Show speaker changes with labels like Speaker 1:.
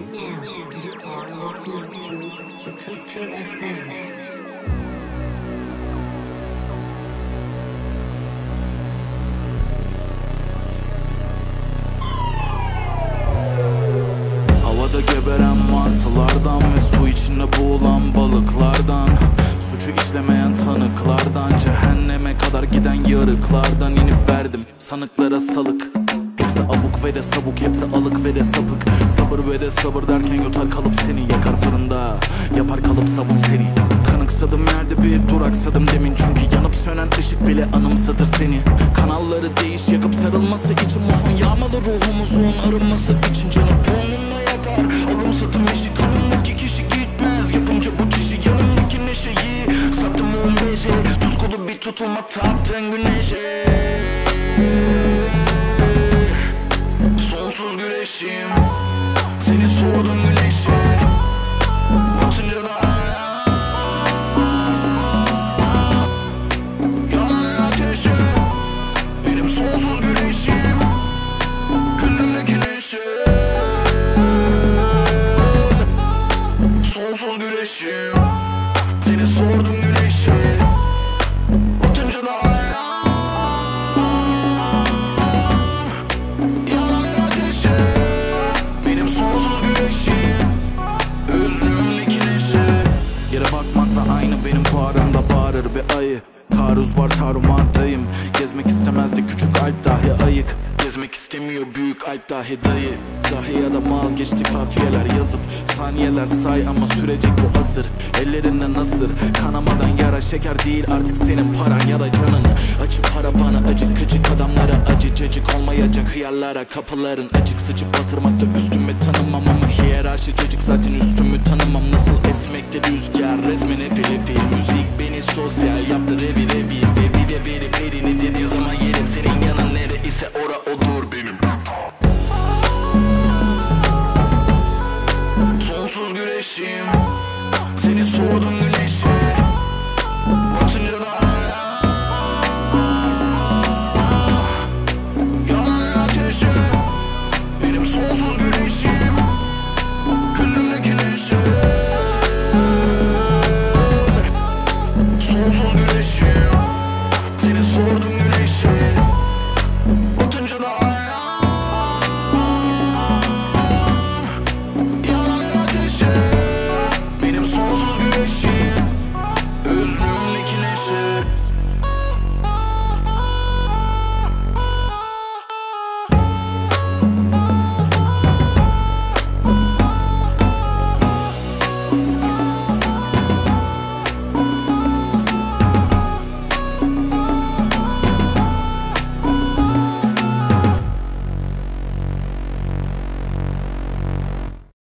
Speaker 1: And.
Speaker 2: Havada geberen martılardan ve su içinde boğulan balıklardan Suçu işlemeyen tanıklardan Cehenneme kadar giden yarıklardan inip verdim sanıklara salık Hepsi abuk ve de sabuk hepsi alık ve de sapık. Sabır ve de sabır derken yutar kalıp seni Yakar fırında. Yapar kalıp sabun seni. Kanıksadım yerde bir duraksadım demin. Çünkü yanıp sönen ışık bile anımsatır seni. Kanalları değiş yakıp sarılması için Muson yağmalı ruhumuzun arınması için Canı burnunla yapar. Alım satım işi Kanımdaki kişi gitmez. Yapınca bu kişi Yanımdaki neşeyi. Sattım on beşe. Tutkulu bir tutulma taptın güneşe Sonsuz güreşim Seni sordum güneşe. Batınca da Yanan ateşe Benim sonsuz güneşim. Gözümdeki neşe Sonsuz güreşim Seni sordum güneşe bağırır bir ayı. Taarruz var tarumardayım Gezmek istemezdi küçük alp dahi ayık. Gezmek istemiyor büyük alp dahi dayı. Dahi ya da mal geçti kafiyeler yazıp Saniyeler say ama sürecek bu hazır. Ellerinde nasır kanamadan yara Şeker değil. Artık senin paran ya da canın. Açık paravanı acık gıcık adamlara Acı cacık olmayacak hıyarlara. Kapıların açık sıçıp batırmakta üstümü tanımam Ama hiyerarşi cacık zaten üstümü tanımam. Nasıl Oh. shit